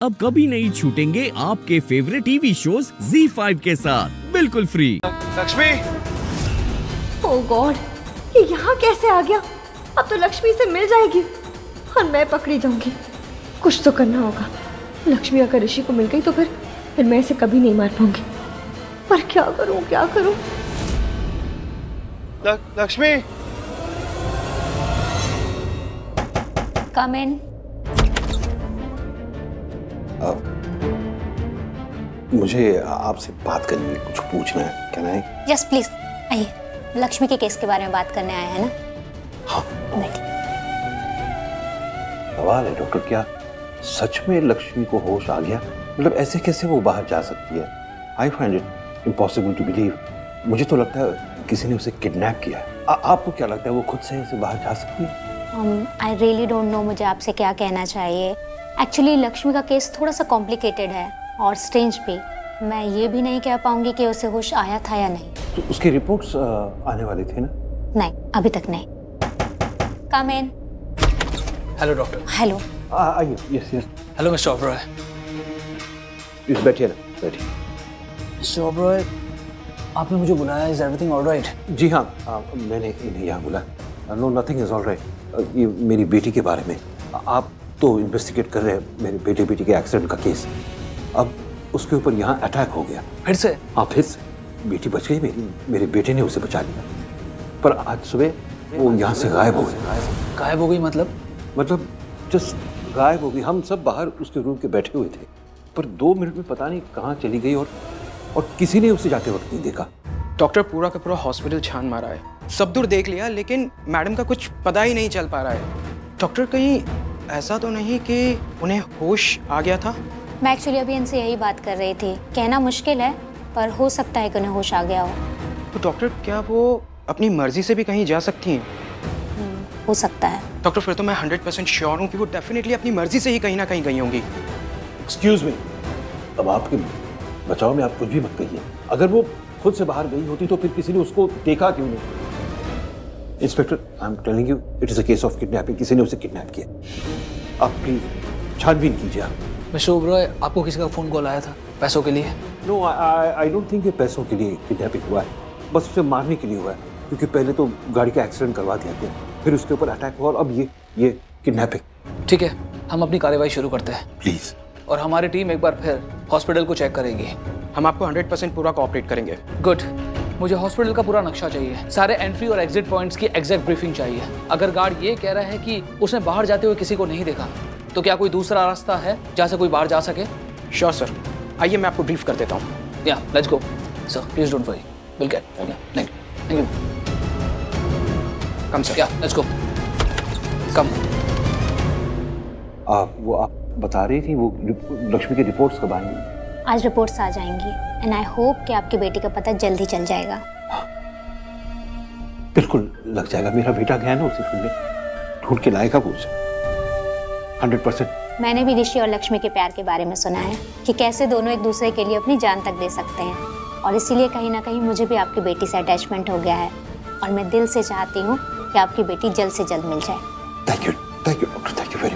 अब कभी नहीं छूटेंगे आपके फेवरेट टीवी शोज़ Z5 के साथ। बिल्कुल फ्री लक्ष्मी? ओ गॉड ये यहाँ कैसे आ गया? अब तो लक्ष्मी से मिल जाएगी और मैं पकड़ी जाऊँगी। कुछ तो करना होगा। लक्ष्मी अगर ऋषि को मिल गई तो फिर फिर मैं इसे कभी नहीं मार पाऊँगी। पर क्या करूँ क्या करूँ? लक्ष्मी? कम इन मुझे आपसे बात करनी है कुछ पूछना है क्या है यस प्लीज़ आइए। लक्ष्मी के केस के बारे में बात करने आए हैं ना? हाँ। सवाल है डॉक्टर क्या सच में लक्ष्मी को होश आ गया? मतलब ऐसे कैसे वो बाहर जा सकती है? I find it impossible to believe मुझे तो लगता है किसी ने उसे किडनैप किया है। आ, आपको क्या लगता है वो खुद से ऐसे बाहर जा सकती है? आई रियली डोंट नो मुझे आपसे क्या कहना चाहिए। एक्चुअली लक्ष्मी का केस थोड़ा सा कॉम्प्लिकेटेड है और स्ट्रेंज भी। मैं ये भी नहीं कह पाऊँगी कि उसे होश आया था या नहीं। तो उसकी रिपोर्ट्स आने वाली थी ना? नहीं अभी तक नहीं। Come in hello doctor hello आइए। Yes yes hello mister Oberoi इस बैठिए ना बैठिए। मिस्टर ओबरॉय आपने मुझे बुलाया इज़ एवरीथिंग ऑलराइट जी हाँ आ, मैंने इन्हें यहाँ बोला no nothing is all right ये मेरी बेटी के बारे में। आ- आप तो इन्वेस्टिगेट कर रहे हैं मेरे बेटे बेटी के एक्सीडेंट का केस अब उसके ऊपर यहाँ अटैक हो गया। फिर से? हाँ फिर से। बेटी बच गई मेरी। मेरे बेटे ने उसे बचा लिया। पर आज सुबह वो यहाँ से गायब हो गई गायब हो गई मतलब? मतलब जस्ट गायब हो गई। हम सब बाहर उसके रूम के बैठे हुए थे। पर दो मिनट में पता नहीं कहाँ चली गई और और किसी ने उसे जाते वक्त नहीं देखा। डॉक्टर पूरा का पूरा हॉस्पिटल छान मारा है। सब दूर देख लिया लेकिन मैडम का कुछ पता ही नहीं चल पा रहा है। डॉक्टर कहीं ऐसा तो नहीं कि उन्हें होश आ गया था? मैं एक्चुअली अभी इनसे यही बात कर रही थी। कहना मुश्किल है पर हो सकता है कि उन्हें होश आ गया हो। तो डॉक्टर क्या वो अपनी मर्ज़ी से भी कहीं जा सकती हैं? हो सकता है। डॉक्टर फिर तो मैं हंड्रेड परसेंट श्योर हूँ कि वो डेफिनेटली अपनी मर्ज़ी से ही कहीं ना कहीं गई होंगी। एक्सक्यूज मी अब आपके बचाव में आप कुछ भी मत कहिए। अगर वो खुद से बाहर गई होती तो फिर किसी ने उसको देखा क्यों नहीं? Inspector I am telling you it is a case of kidnapping किसी ने उसे किडनैप किया। आप प्लीज़ छानबीन कीजिए आप। मिस्टर ओबरॉय आपको किसी का फ़ोन कॉल आया था पैसों के लिए? नो आई डोंट थिंक ये पैसों के लिए किडनैपिंग हुआ है। बस उसे मारने के लिए हुआ है क्योंकि पहले तो गाड़ी का एक्सीडेंट करवा दिया गया। फिर उसके ऊपर अटैक हुआ और अब ये ये किडनैपिंग ठीक है हम अपनी कार्यवाही शुरू करते हैं। प्लीज़ और हमारी टीम एक बार फिर हॉस्पिटल को चेक करेगी। हम आपको हंड्रेड परसेंट पूरा कोऑपरेट करेंगे। गुड मुझे हॉस्पिटल का पूरा नक्शा चाहिए। सारे एंट्री और एग्जिट पॉइंट्स की एग्जैक्ट ब्रीफिंग चाहिए। अगर गार्ड ये कह रहा है कि उसने बाहर जाते हुए किसी को नहीं देखा तो क्या कोई दूसरा रास्ता है जहाँ से कोई बाहर जा सके? श्योर सर आइए मैं आपको ब्रीफ कर देता हूँ। Yeah let's go sir please don't worry will get thank you thank you come sir yeah let's go come आप वो आप बता रही थी वो लक्ष्मी की रिपोर्ट्स कब आएँगी? आज रिपोर्ट्स आ जाएँगी एंड आई होप कि आपकी बेटी का पता जल्द ही चल जाएगा। बिल्कुल लग जाएगा। मेरा बेटा गया ना उसे ढूँढने। ढूंढ के लाएगा वो उसे हंड्रेड परसेंट मैंने भी ऋषि और लक्ष्मी के प्यार के बारे में सुना है कि कैसे दोनों एक दूसरे के लिए अपनी जान तक दे सकते हैं। और इसीलिए कहीं ना कहीं मुझे भी आपकी बेटी से अटैचमेंट हो गया है। और मैं दिल से चाहती हूँ कि आपकी बेटी जल्द से जल्द मिल जाए। Thank you thank you doctor thank you very